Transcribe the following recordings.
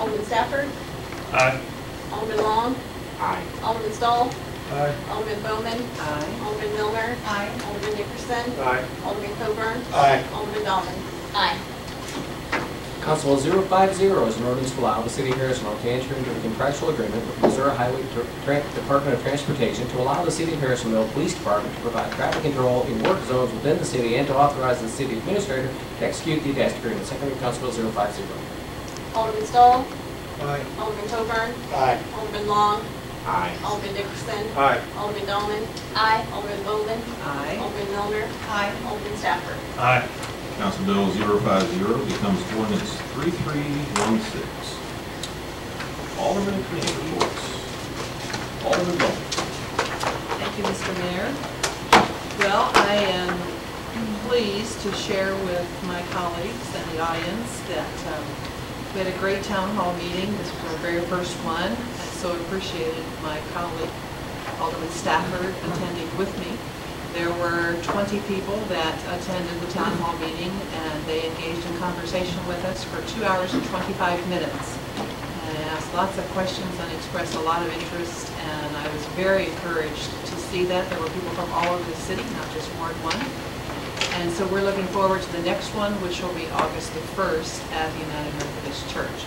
Alderman Stafford, Aye. Alderman Long, Aye. Alderman Stoll, Aye. Alderman Bowman, Aye. Alderman Milner, Aye. Alderman Dickerson, Aye. Alderman Coburn, Aye. Alderman Dolan. Aye. Council 050 is an ordinance to allow the city of Harrisonville to enter into a contractual agreement with the Missouri Highway Tra- Department of Transportation to allow the city of Harrisonville Police Department to provide traffic control in work zones within the city and to authorize the city administrator to execute the attached agreement. Second reading, Council 050. Alderman Stoll, Aye. Alderman Coburn, Aye. Alderman Long, Aye. Alderman Dickerson, Aye. Alderman Dolan. Aye. Alderman Bowman, Aye. Alderman Milner, Aye. Alderman Stafford. Aye. Council Bill 050 becomes ordinance 3316. Alderman and committee reports. Alderman Bowman. Thank you, Mr. Mayor. Well, I am pleased to share with my colleagues and the audience that um, we had a great town hall meeting. This was our very first one. I so appreciated my colleague Alderman Stafford attending with me. There were 20 people that attended the town hall meeting, and they engaged in conversation with us for two hours and 25 minutes and asked lots of questions and expressed a lot of interest, and I was very encouraged to see that. There were people from all over the city, not just Ward 1. And so we're looking forward to the next one, which will be August the 1st at the United Methodist Church.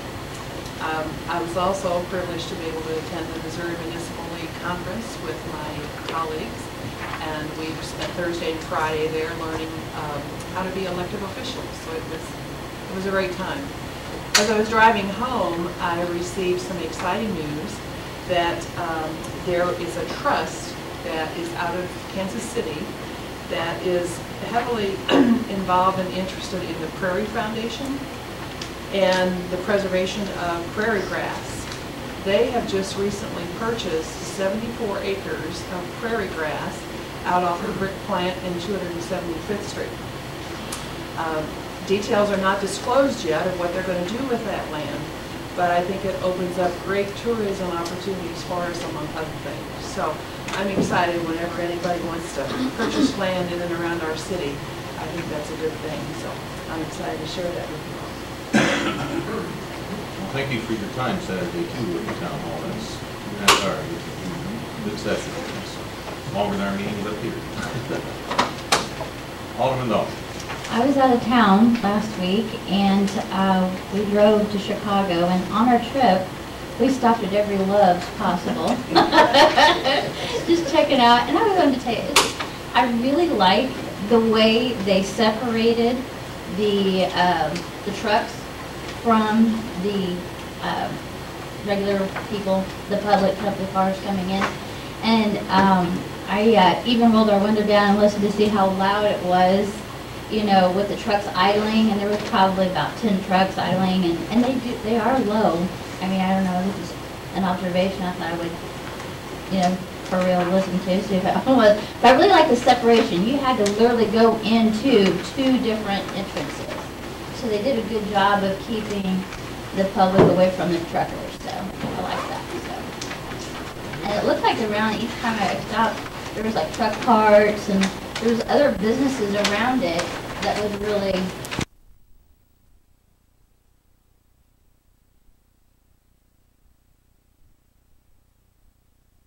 Um, I was also privileged to be able to attend the Missouri Municipal League Conference with my colleagues, and we spent Thursday and Friday there learning um, how to be elected officials. So it was, it was a great time. As I was driving home, I received some exciting news that um, there is a trust that is out of Kansas City that is heavily involved and interested in the Prairie Foundation and the preservation of prairie grass. They have just recently purchased 74 acres of prairie grass out off the brick plant in 275th Street. Um, Details are not disclosed yet of what they're going to do with that land, but I think it opens up great tourism opportunities for us among other things. So I'm excited whenever anybody wants to purchase land in and around our city. I think that's a good thing, so I'm excited to share that with you all. Thank you for your time Saturday too at the town hall. That's, that's our good session. It's Longer than our meetings up here. Alderman Dahl. I was out of town last week and uh, we drove to Chicago and on our trip, we stopped at every Love's possible. Just checking out, and I was going to tell you, I really like the way they separated the, um, the trucks from the um, regular people, the public, the cars coming in. And um, I uh, even rolled our window down and listened to see how loud it was you know, with the trucks idling, and there was probably about ten trucks idling, and, and they do, they are low. I mean, I don't know, this is an observation I thought I would, you know, for real listen to, see if it was. But I really like the separation. You had to literally go into two different entrances. So they did a good job of keeping the public away from the truckers, so I like that, so. And it looked like around each time I stopped, there was like truck parts and there was other businesses around it that was really